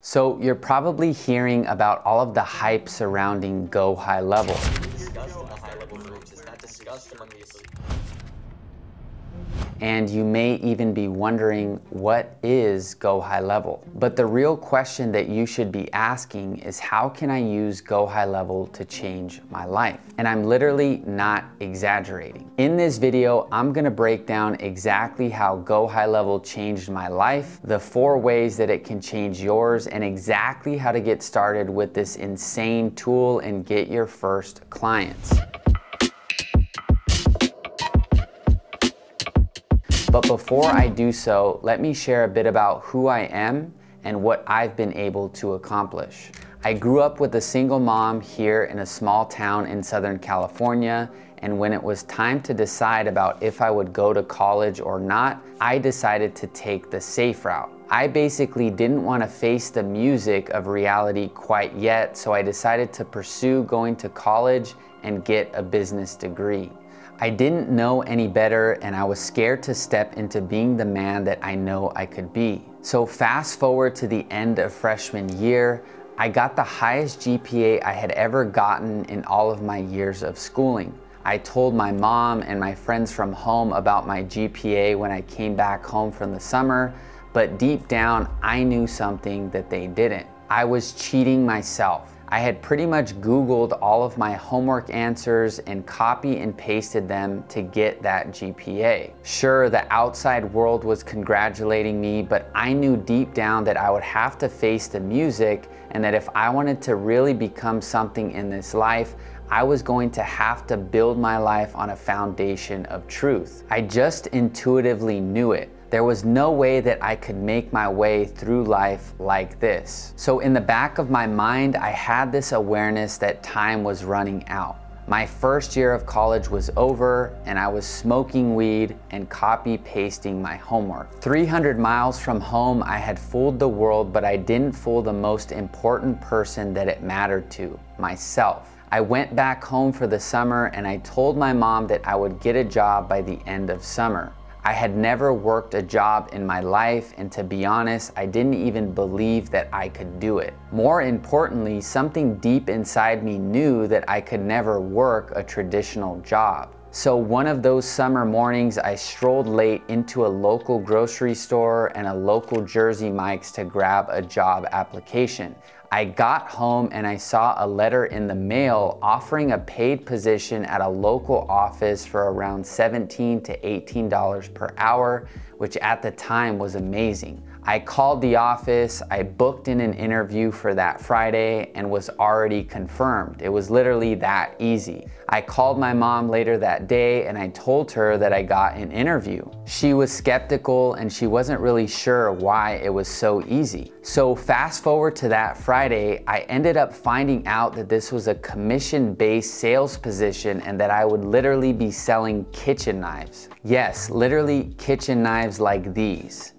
So you're probably hearing about all of the hype surrounding Go High Level. And you may even be wondering what is Go High Level? But the real question that you should be asking is how can I use Go High Level to change my life? And I'm literally not exaggerating. In this video, I'm gonna break down exactly how Go High Level changed my life, the four ways that it can change yours, and exactly how to get started with this insane tool and get your first clients. But before I do so, let me share a bit about who I am and what I've been able to accomplish. I grew up with a single mom here in a small town in Southern California, and when it was time to decide about if I would go to college or not, I decided to take the safe route. I basically didn't want to face the music of reality quite yet, so I decided to pursue going to college and get a business degree. I didn't know any better and I was scared to step into being the man that I know I could be. So fast forward to the end of freshman year, I got the highest GPA I had ever gotten in all of my years of schooling. I told my mom and my friends from home about my GPA when I came back home from the summer, but deep down I knew something that they didn't. I was cheating myself. I had pretty much Googled all of my homework answers and copy and pasted them to get that GPA. Sure, the outside world was congratulating me, but I knew deep down that I would have to face the music and that if I wanted to really become something in this life, I was going to have to build my life on a foundation of truth. I just intuitively knew it. There was no way that I could make my way through life like this. So in the back of my mind, I had this awareness that time was running out. My first year of college was over and I was smoking weed and copy pasting my homework. 300 miles from home, I had fooled the world, but I didn't fool the most important person that it mattered to, myself. I went back home for the summer and I told my mom that I would get a job by the end of summer. I had never worked a job in my life, and to be honest, I didn't even believe that I could do it. More importantly, something deep inside me knew that I could never work a traditional job. So one of those summer mornings, I strolled late into a local grocery store and a local Jersey Mike's to grab a job application. I got home and I saw a letter in the mail offering a paid position at a local office for around 17 to $18 per hour, which at the time was amazing. I called the office, I booked in an interview for that Friday and was already confirmed. It was literally that easy. I called my mom later that day and I told her that I got an interview. She was skeptical and she wasn't really sure why it was so easy. So fast forward to that Friday, I ended up finding out that this was a commission-based sales position and that I would literally be selling kitchen knives. Yes, literally kitchen knives like these.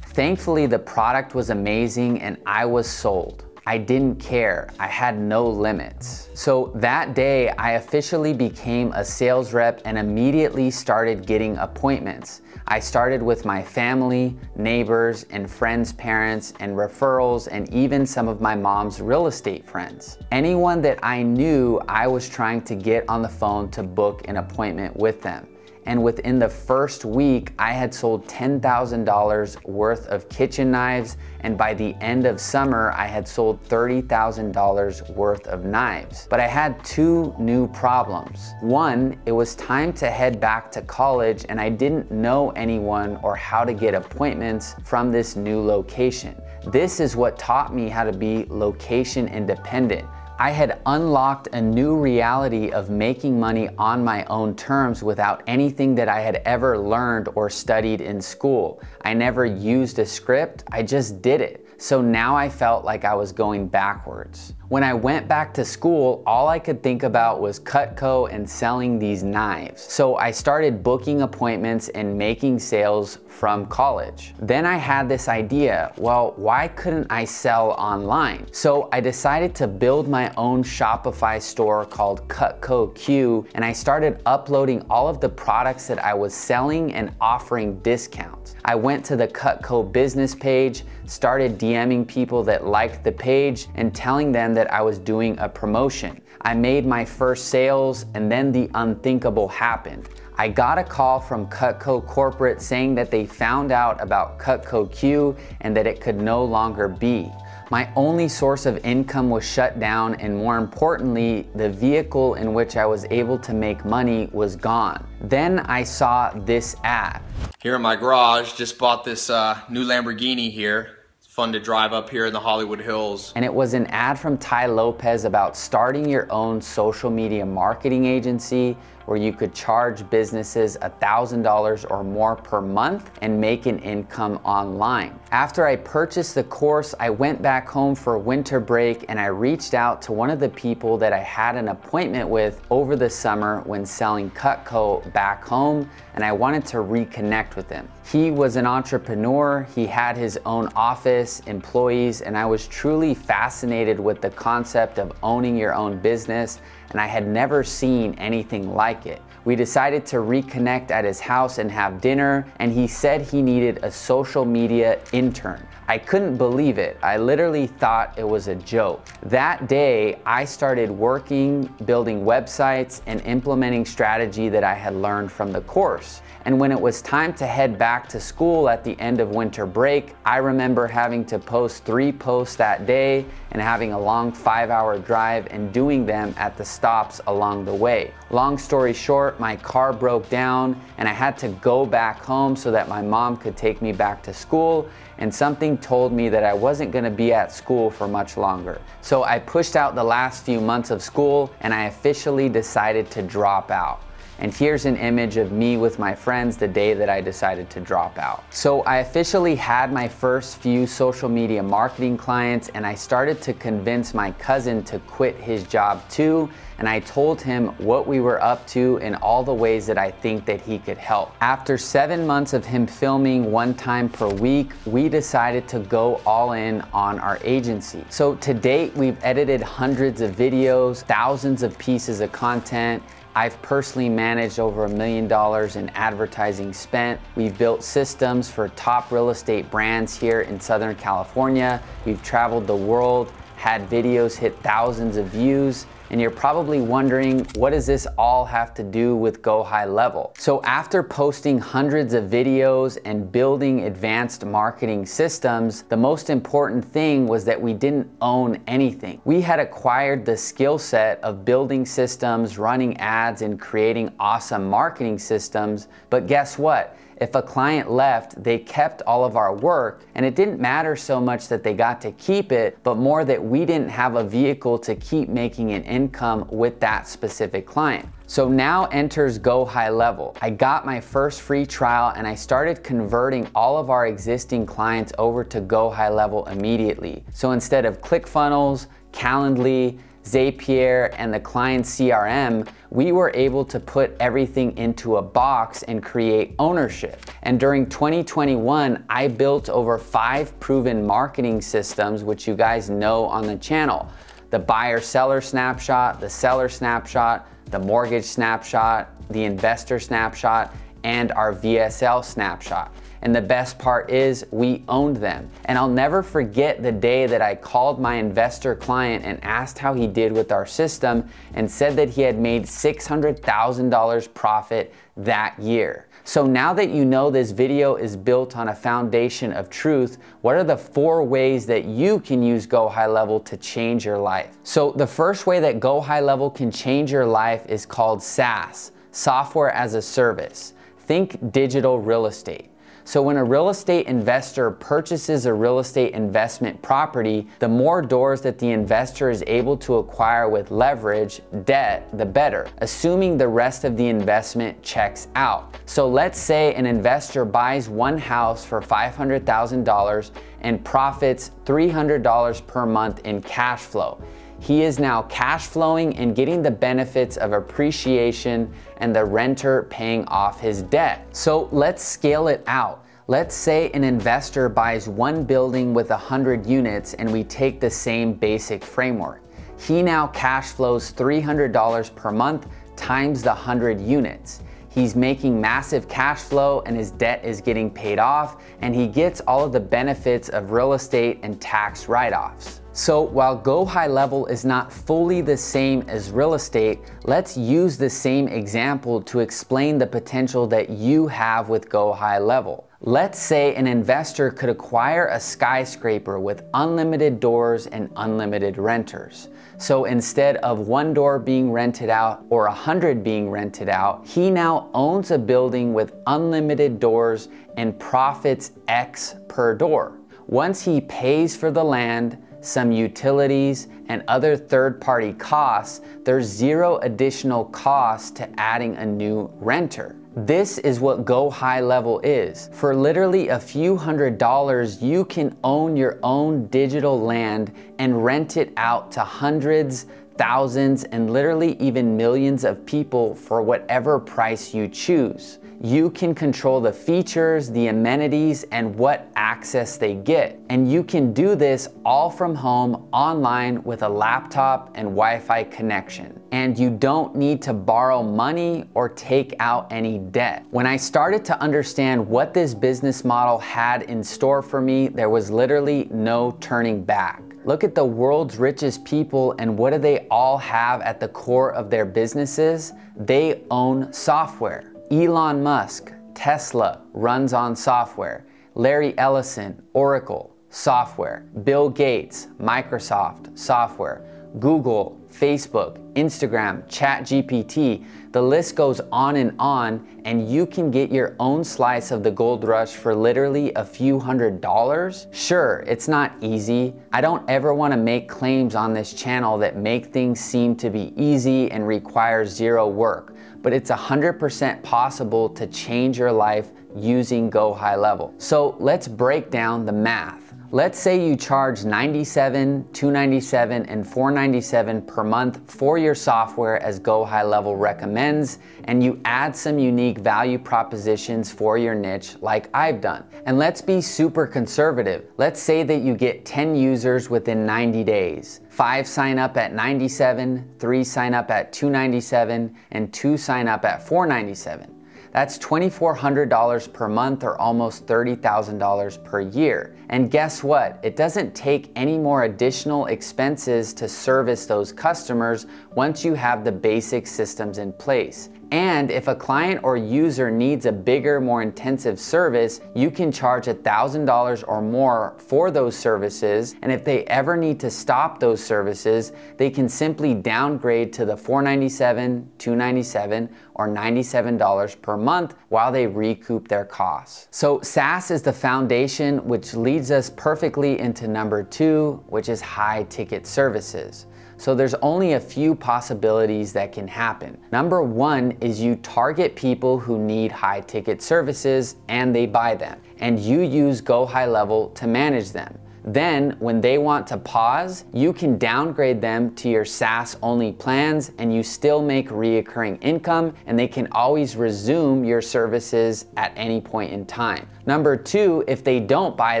Thankfully, the product was amazing and I was sold. I didn't care. I had no limits. So that day, I officially became a sales rep and immediately started getting appointments. I started with my family, neighbors, and friends' parents, and referrals, and even some of my mom's real estate friends. Anyone that I knew, I was trying to get on the phone to book an appointment with them and within the first week, I had sold $10,000 worth of kitchen knives, and by the end of summer, I had sold $30,000 worth of knives. But I had two new problems. One, it was time to head back to college, and I didn't know anyone or how to get appointments from this new location. This is what taught me how to be location independent. I had unlocked a new reality of making money on my own terms without anything that I had ever learned or studied in school. I never used a script, I just did it. So now I felt like I was going backwards. When I went back to school, all I could think about was Cutco and selling these knives. So I started booking appointments and making sales from college. Then I had this idea, well, why couldn't I sell online? So I decided to build my own Shopify store called Cutco Q, and I started uploading all of the products that I was selling and offering discounts. I went to the Cutco business page, started DMing people that liked the page and telling them that I was doing a promotion. I made my first sales and then the unthinkable happened. I got a call from Cutco Corporate saying that they found out about Cutco Q and that it could no longer be. My only source of income was shut down and more importantly, the vehicle in which I was able to make money was gone. Then I saw this ad. Here in my garage, just bought this uh, new Lamborghini here. Fun to drive up here in the Hollywood Hills. And it was an ad from Tai Lopez about starting your own social media marketing agency where you could charge businesses $1,000 or more per month and make an income online. After I purchased the course, I went back home for winter break and I reached out to one of the people that I had an appointment with over the summer when selling Cutco back home and I wanted to reconnect with him. He was an entrepreneur, he had his own office, employees, and I was truly fascinated with the concept of owning your own business and I had never seen anything like it. We decided to reconnect at his house and have dinner, and he said he needed a social media intern. I couldn't believe it. I literally thought it was a joke. That day, I started working, building websites, and implementing strategy that I had learned from the course. And when it was time to head back to school at the end of winter break, I remember having to post three posts that day and having a long five hour drive and doing them at the stops along the way. Long story short, my car broke down and I had to go back home so that my mom could take me back to school and something told me that I wasn't gonna be at school for much longer. So I pushed out the last few months of school and I officially decided to drop out. And here's an image of me with my friends the day that I decided to drop out. So I officially had my first few social media marketing clients and I started to convince my cousin to quit his job too. And I told him what we were up to and all the ways that I think that he could help. After seven months of him filming one time per week, we decided to go all in on our agency. So to date, we've edited hundreds of videos, thousands of pieces of content, I've personally managed over a million dollars in advertising spent. We've built systems for top real estate brands here in Southern California. We've traveled the world, had videos hit thousands of views, and you're probably wondering, what does this all have to do with Go High Level? So after posting hundreds of videos and building advanced marketing systems, the most important thing was that we didn't own anything. We had acquired the skill set of building systems, running ads, and creating awesome marketing systems, but guess what? If a client left, they kept all of our work, and it didn't matter so much that they got to keep it, but more that we didn't have a vehicle to keep making an income with that specific client. So now enters Go High Level. I got my first free trial and I started converting all of our existing clients over to Go High Level immediately. So instead of ClickFunnels, Calendly, Zapier, and the client CRM, we were able to put everything into a box and create ownership. And during 2021, I built over five proven marketing systems, which you guys know on the channel. The buyer seller snapshot, the seller snapshot, the mortgage snapshot, the investor snapshot, and our VSL snapshot. And the best part is we owned them. And I'll never forget the day that I called my investor client and asked how he did with our system and said that he had made $600,000 profit that year. So now that you know this video is built on a foundation of truth, what are the four ways that you can use Go High Level to change your life? So the first way that Go High Level can change your life is called SaaS, Software as a Service. Think digital real estate. So when a real estate investor purchases a real estate investment property, the more doors that the investor is able to acquire with leverage, debt, the better, assuming the rest of the investment checks out. So let's say an investor buys one house for $500,000 and profits $300 per month in cash flow. He is now cash flowing and getting the benefits of appreciation and the renter paying off his debt. So let's scale it out. Let's say an investor buys one building with 100 units and we take the same basic framework. He now cash flows $300 per month times the 100 units. He's making massive cash flow and his debt is getting paid off and he gets all of the benefits of real estate and tax write-offs. So while Go High Level is not fully the same as real estate, let's use the same example to explain the potential that you have with Go High Level. Let's say an investor could acquire a skyscraper with unlimited doors and unlimited renters. So instead of one door being rented out or a hundred being rented out, he now owns a building with unlimited doors and profits X per door. Once he pays for the land, some utilities, and other third-party costs, there's zero additional cost to adding a new renter. This is what Go High Level is. For literally a few hundred dollars, you can own your own digital land and rent it out to hundreds, thousands, and literally even millions of people for whatever price you choose. You can control the features, the amenities, and what access they get. And you can do this all from home online with a laptop and Wi-Fi connection. And you don't need to borrow money or take out any debt. When I started to understand what this business model had in store for me, there was literally no turning back. Look at the world's richest people and what do they all have at the core of their businesses? They own software. Elon Musk, Tesla, runs on software. Larry Ellison, Oracle, software. Bill Gates, Microsoft, software. Google, Facebook, Instagram, ChatGPT, the list goes on and on, and you can get your own slice of the gold rush for literally a few hundred dollars. Sure, it's not easy. I don't ever want to make claims on this channel that make things seem to be easy and require zero work, but it's 100% possible to change your life using Go High Level. So let's break down the math. Let's say you charge 97, 297, and 497 per month for your software as Go High Level recommends, and you add some unique value propositions for your niche like I've done. And let's be super conservative. Let's say that you get 10 users within 90 days. Five sign up at 97, three sign up at 297, and two sign up at 497. That's $2,400 per month or almost $30,000 per year. And guess what? It doesn't take any more additional expenses to service those customers once you have the basic systems in place. And if a client or user needs a bigger, more intensive service, you can charge $1,000 or more for those services. And if they ever need to stop those services, they can simply downgrade to the 497, 297, or $97 per month while they recoup their costs. So SaaS is the foundation, which leads us perfectly into number two, which is high ticket services. So there's only a few possibilities that can happen. Number one is you target people who need high ticket services and they buy them. And you use Go High Level to manage them. Then, when they want to pause, you can downgrade them to your SaaS only plans and you still make reoccurring income and they can always resume your services at any point in time. Number two, if they don't buy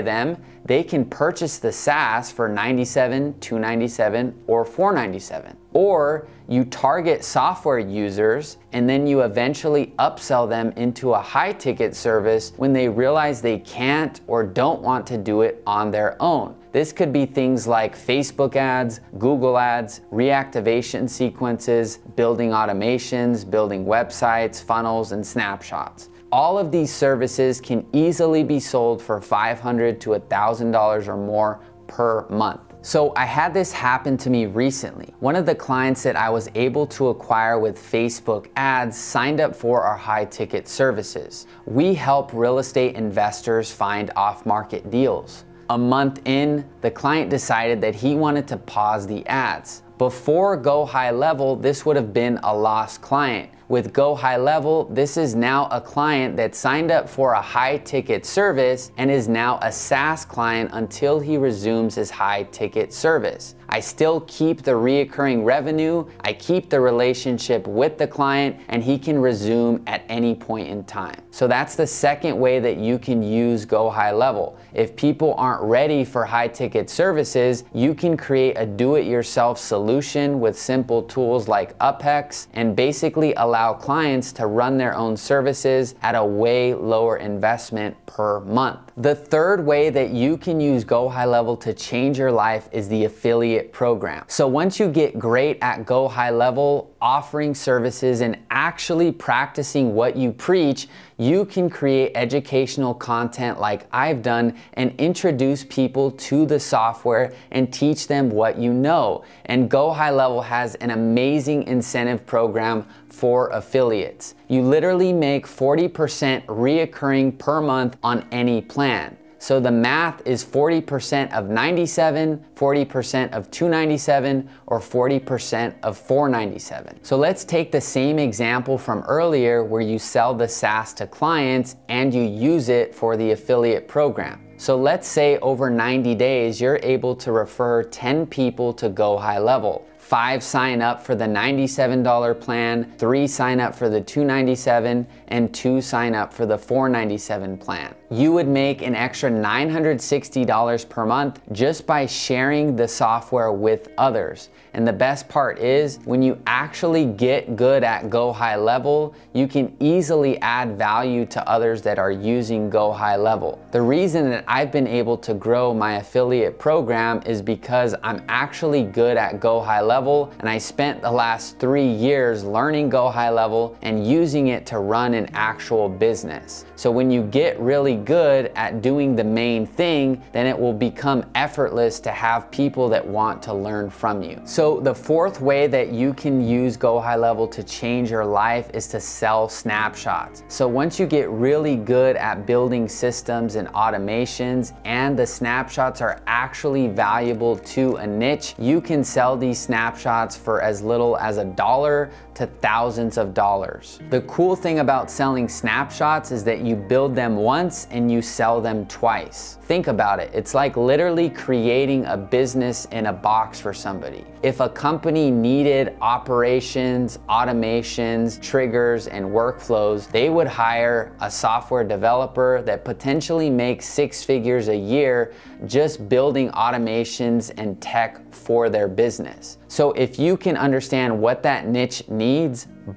them, they can purchase the SaaS for 97, 297, or 497. Or you target software users and then you eventually upsell them into a high ticket service when they realize they can't or don't want to do it on their own. This could be things like Facebook ads, Google ads, reactivation sequences, building automations, building websites, funnels, and snapshots. All of these services can easily be sold for 500 to $1,000 or more per month. So I had this happen to me recently. One of the clients that I was able to acquire with Facebook ads signed up for our high ticket services. We help real estate investors find off market deals. A month in, the client decided that he wanted to pause the ads. Before Go High Level, this would have been a lost client. With Go High Level, this is now a client that signed up for a high ticket service and is now a SaaS client until he resumes his high ticket service. I still keep the reoccurring revenue, I keep the relationship with the client, and he can resume at any point in time. So that's the second way that you can use Go High Level. If people aren't ready for high ticket services, you can create a do it yourself solution with simple tools like UpHex and basically allow clients to run their own services at a way lower investment per month. The third way that you can use Go High Level to change your life is the affiliate program. So once you get great at Go High Level, offering services and actually practicing what you preach, you can create educational content like I've done and introduce people to the software and teach them what you know. And Go High Level has an amazing incentive program for affiliates. You literally make 40% reoccurring per month on any plan. So the math is 40% of 97, 40% of 297, or 40% of 497. So let's take the same example from earlier where you sell the SaaS to clients and you use it for the affiliate program. So let's say over 90 days, you're able to refer 10 people to Go High Level five sign up for the $97 plan, three sign up for the 297, and two sign up for the 497 plan. You would make an extra $960 per month just by sharing the software with others. And the best part is when you actually get good at Go High Level, you can easily add value to others that are using Go High Level. The reason that I've been able to grow my affiliate program is because I'm actually good at Go High Level and I spent the last three years learning Go High Level and using it to run an actual business. So when you get really good at doing the main thing, then it will become effortless to have people that want to learn from you. So the fourth way that you can use Go High Level to change your life is to sell snapshots. So once you get really good at building systems and automations and the snapshots are actually valuable to a niche, you can sell these snapshots for as little as a dollar to thousands of dollars. The cool thing about selling snapshots is that you build them once and you sell them twice. Think about it. It's like literally creating a business in a box for somebody. If a company needed operations, automations, triggers, and workflows, they would hire a software developer that potentially makes six figures a year just building automations and tech for their business. So if you can understand what that niche needs,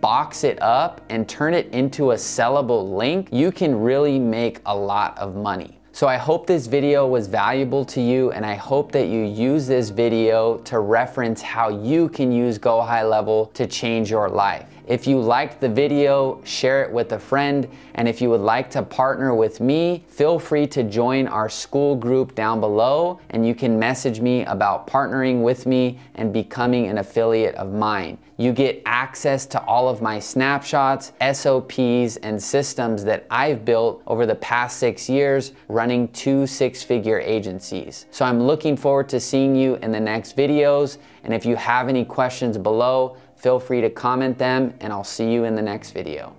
box it up and turn it into a sellable link, you can really make a lot of money. So I hope this video was valuable to you and I hope that you use this video to reference how you can use Go High Level to change your life. If you liked the video, share it with a friend. And if you would like to partner with me, feel free to join our Skool group down below and you can message me about partnering with me and becoming an affiliate of mine. You get access to all of my snapshots, SOPs, and systems that I've built over the past six years running two six-figure agencies. So I'm looking forward to seeing you in the next videos. And if you have any questions below, feel free to comment them and I'll see you in the next video.